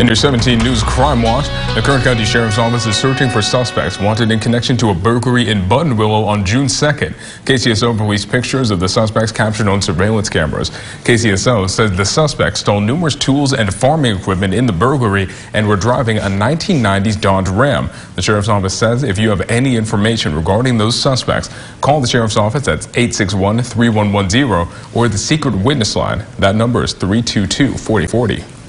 In your 17 News Crime Watch, the Kern County Sheriff's Office is searching for suspects wanted in connection to a burglary in Buttonwillow on June 2nd. KCSO released pictures of the suspects captured on surveillance cameras. KCSO says the suspects stole numerous tools and farming equipment in the burglary and were driving a 1990s Dodge Ram. The Sheriff's Office says if you have any information regarding those suspects, call the Sheriff's Office at 861 3110 or the secret witness line. That number is 322 4040.